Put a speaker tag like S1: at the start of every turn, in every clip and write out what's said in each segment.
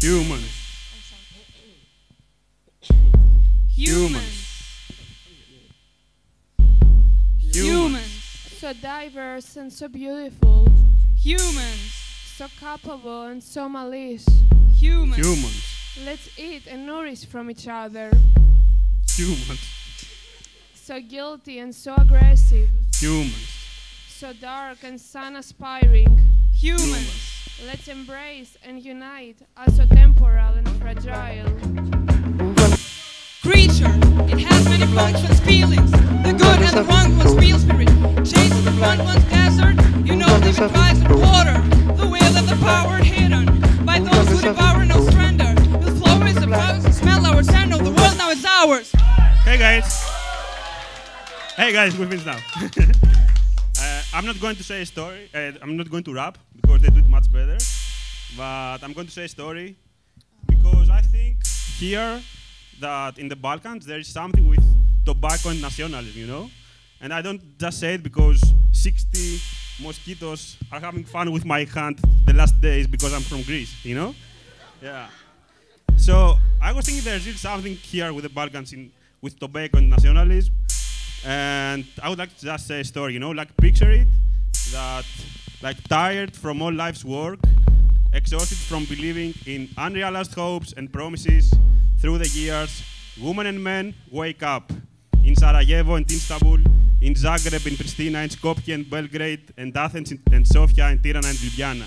S1: Humans.
S2: Humans.
S1: Humans.
S2: So diverse and so beautiful.
S3: Humans.
S2: So capable and so malicious.
S3: Humans.
S1: Humans.
S2: Let's eat and nourish from each other.
S1: Humans.
S2: So guilty and so aggressive.
S1: Humans.
S2: So dark and sun aspiring.
S3: Humans.
S2: Let's embrace and unite as so temporal and fragile.
S3: Creature. It has many functions, feelings. The good and the wrong one's real spirit. Chains the front one's desert. You know they rise in water. The will and the power hidden. By those who devour no surrender. With flowers the flowers and smell our sandal. The world now is ours.
S1: Hey guys. Hey guys, we finished now. uh, I'm not going to say a story. Uh, I'm not going to rap because they do it much better. But I'm going to say a story because I think here that in the Balkans there is something with tobacco and nationalism, you know? And I don't just say it because 60 mosquitoes are having fun with my hand the last days because I'm from Greece, you know? Yeah. So I was thinking there's something here with the Balkans in, with tobacco and nationalism. And I would like to just say a story, you know, like picture it, that like tired from all life's work, exhausted from believing in unrealized hopes and promises through the years, women and men wake up in Sarajevo and Istanbul, in Zagreb, in Pristina, in Skopje and Belgrade, and Athens and Sofia and Tirana and Ljubljana.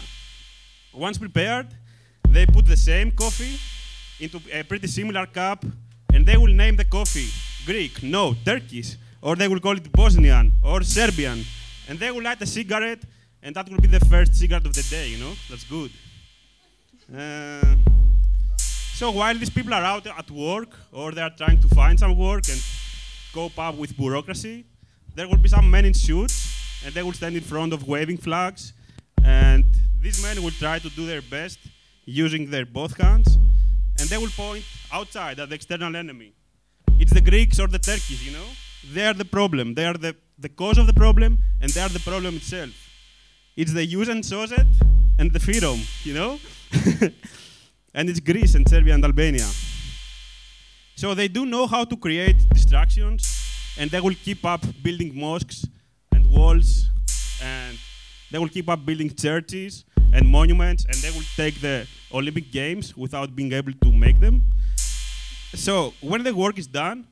S1: Once prepared, they put the same coffee into a pretty similar cup, and they will name the coffee Greek, no, Turkish, or they will call it Bosnian or Serbian, and they will light a cigarette, and that will be the first cigarette of the day, you know? That's good. Uh, so while these people are out at work, or they are trying to find some work and cope up with bureaucracy, there will be some men in suits, and they will stand in front of waving flags, and these men will try to do their best using their both hands, and they will point outside at the external enemy. It's the Greeks or the Turkeys, you know? They are the problem. They are the, the cause of the problem, and they are the problem itself. It's the use and it and the freedom, you know? and it's Greece and Serbia and Albania. So they do know how to create distractions, and they will keep up building mosques and walls, and they will keep up building churches and monuments, and they will take the Olympic Games without being able to make them. So when the work is done,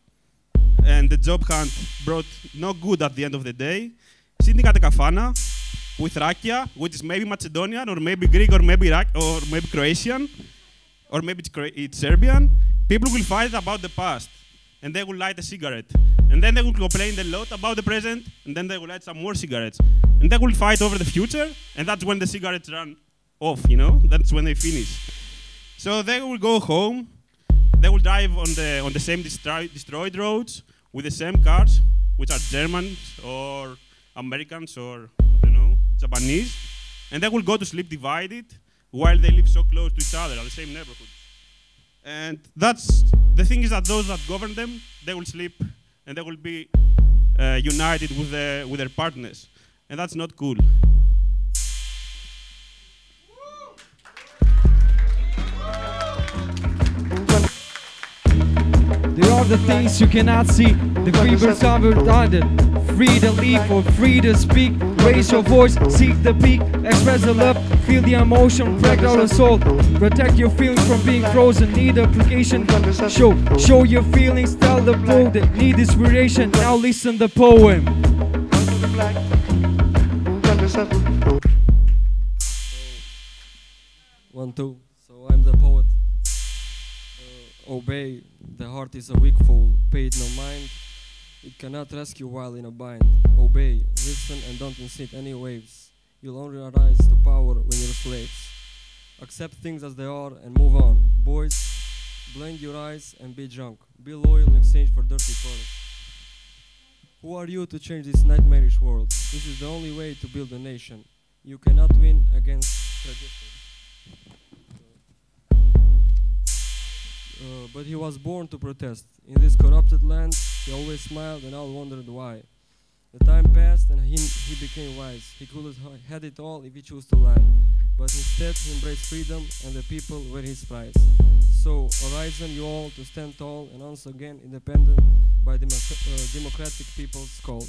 S1: and the job hunt brought no good at the end of the day, sitting at a kafana with rakia, which is maybe Macedonian or maybe Greek or maybe Iraq or maybe Croatian or maybe it's, it's Serbian, people will fight about the past and they will light a cigarette. And then they will complain a lot about the present and then they will light some more cigarettes. And they will fight over the future and that's when the cigarettes run off, you know? That's when they finish. So they will go home, they will drive on the, on the same destroy, destroyed roads with the same cars, which are Germans or Americans or, don't know, Japanese. And they will go to sleep divided while they live so close to each other at the same neighborhood. And that's the thing is that those that govern them, they will sleep and they will be uh, united with, the, with their partners. And that's not cool.
S4: Are the things you cannot see. The free birds are redundant. Free to leave or free to speak. Raise your voice, seek the peak. Express the love, feel the emotion, break out the soul. Protect your feelings from being frozen. Need application. Show, show your feelings. Tell the world that need inspiration. Now listen the poem.
S5: One, two. Obey. The heart is a weak fool. Pay it no mind. It cannot rescue while in a bind. Obey. Listen and don't incite any waves. You'll only rise to power when you're slaves. Accept things as they are and move on. Boys, blink your eyes and be drunk. Be loyal in exchange for dirty products. Who are you to change this nightmarish world? This is the only way to build a nation. You cannot win against tradition. Uh, but he was born to protest. In this corrupted land, he always smiled and all wondered why. The time passed and he, he became wise. He could have had it all if he chose to lie. But instead, he embraced freedom and the people were his prize. So, horizon you all to stand tall and once again independent by democ- uh, democratic people's call.